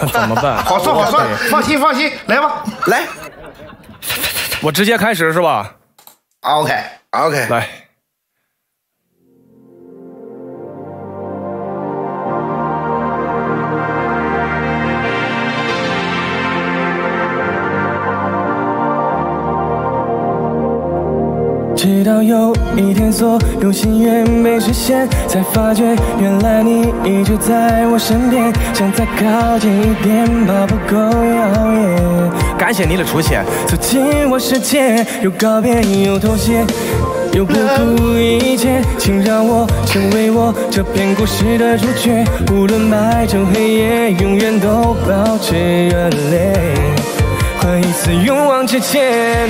怎么办？好说好说，放心放心，来吧，来。我直接开始是吧？，OK，，OK，来，直到有一天，所有心愿被实现，才发觉原来你一直在我身边，想再靠近一点，怕不够遥远。感谢你的出现，走进我世界，有告别，有妥协。有不顾一切，请让我成为我这篇故事的主角。无论白昼黑夜，永远都保持热烈。换一次勇往直前，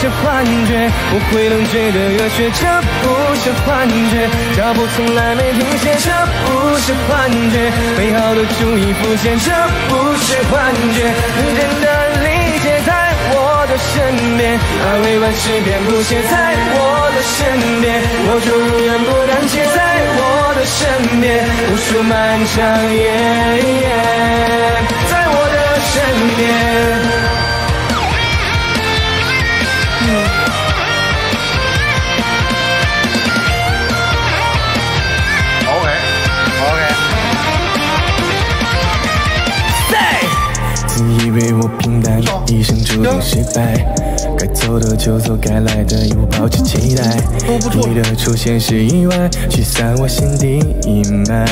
是幻觉，我会冷却的热血，这不是幻觉，脚步从来没停歇，这不是幻觉，美好的主意浮现，这不是幻觉，你真的理解在我的身边，把未完诗篇谱写在我的身边，我就永远不胆怯在我的身边，无数漫长夜，在我的身边。一生注定失败。该走的就走，该来的又保持期待。你的出现是意外，驱散我心底阴霾。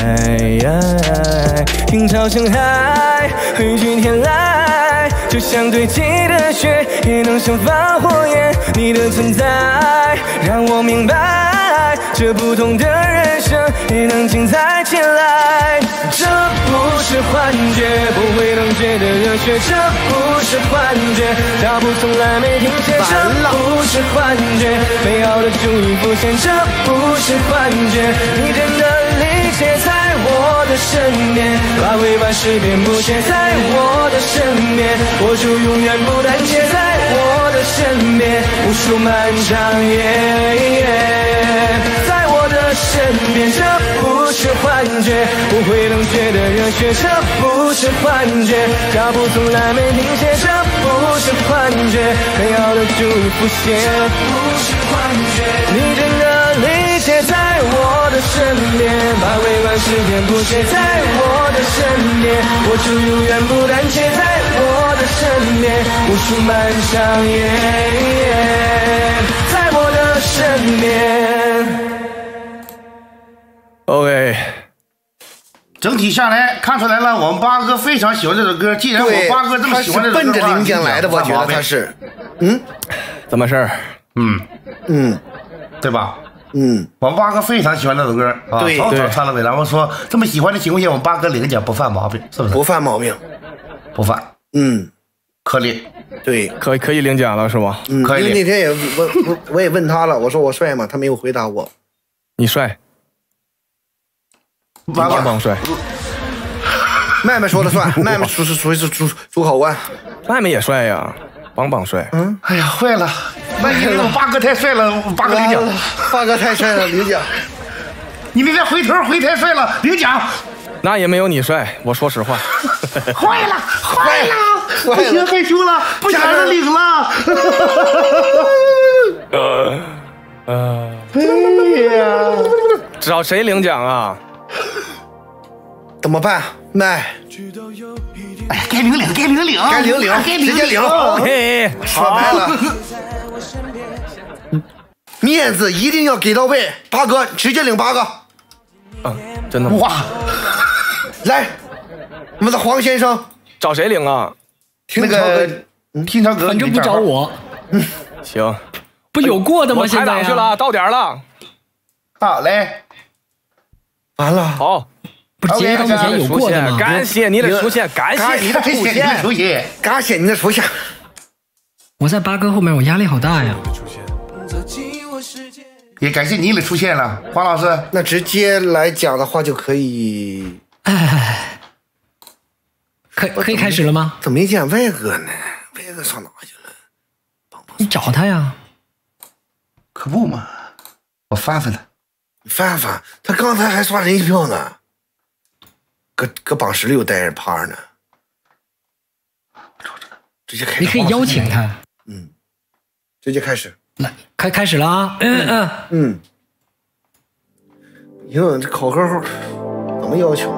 听潮声海，汇聚天籁，就像堆积的雪，也能生发火焰。你的存在让我明白，这不同的人生也能精彩起来。这不是幻觉，不会冷却的热血，这不是幻觉，脚步从来没停歇，这不是幻觉，美好的主意浮现，这不是幻觉，你真的理解在我的身边，把未完诗篇谱写在我的身边，我就永远不胆怯在我的身边，无数漫长夜，在我的身边，这不幻觉，不会冷却的热血，这不是幻觉，脚步从来没停歇，这不是幻觉，美好的主意浮现，不是幻觉，你真的理解在我的身边，把未完诗篇谱写在我的身边，我就永远不胆怯在我的身边，无数漫长夜，在我的身边。体下来看出来了，我们八哥非常喜欢这首歌。既然我，八哥这么喜欢这首歌奔着领奖来的，我觉得他，是，嗯怎么事儿？嗯，嗯对吧？嗯，我们八哥非常喜欢这首歌啊，早对唱了呗。然后说这么喜欢的情况下，我们八哥领奖不犯毛病，是不是？不犯毛病，不犯，嗯，可以。对，可以可以领奖了是吧？嗯，可以因为那天也我我我也问他了，我说我帅吗？他没有回答我，你帅，八哥，棒棒帅，麦麦说了算，麦麦属是属于是主主考官，外面也帅呀，棒棒帅。哎呀，坏了！那因为我八哥太帅了，八哥领奖。八哥太帅了，领奖，你那边回头回太帅了，领奖。那也没有你帅，我说实话。坏了，坏了，坏了不行，害羞了，不想让他领了。呃，哎呀，找谁领奖啊？怎么办？麦哎，该领领，该领领，该领领该领直接领嘿，说白了，面子一定要给到位，八哥直接领八个，嗯，真的吗？哇，来，我们的黄先生，找谁领啊？那听超哥个听超哥，反正不找我，行，不有过的吗？我现在去了，到点了。好嘞，完了，好，不是节目目前有，过的吗？感谢你的出现，感谢你的出谢谢你的现。出现。感谢你的出现，我在八哥后面，我压力好大呀。也感谢你的出现了，黄老师。那直接来讲的话就可以，哎，可可以开始了吗？怎么没见外哥呢？外哥上哪去了？你找他呀。可不嘛，我翻翻他，翻翻，他刚才还刷人票呢。搁搁榜十六待着趴着呢。直接开始，你可以邀请他。嗯，直接开始。来，开开始了啊！嗯嗯，嗯，行，这考核怎么要求？